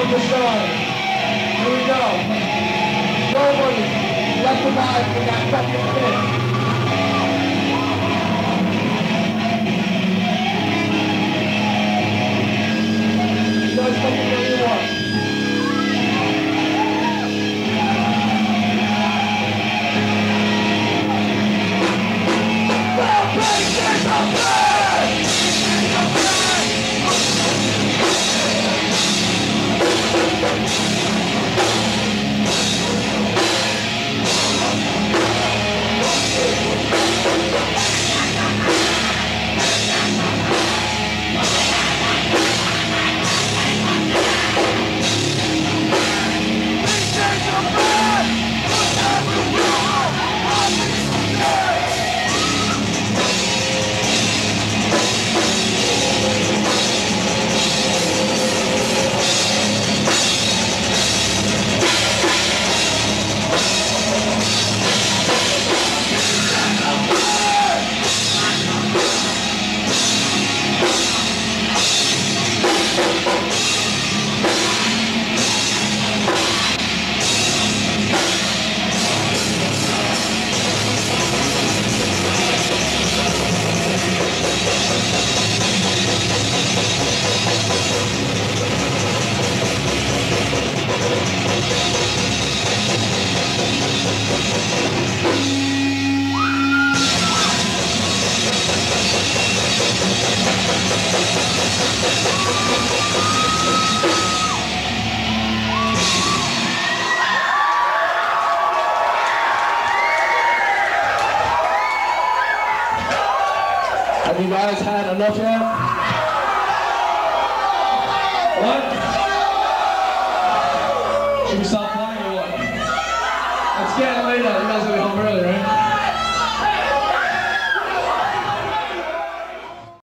Here we go. Nobody. Left alive in that fucking Have you guys had enough yet? What? Should we stop playing or what? It's getting late out. You guys gotta be home early, right?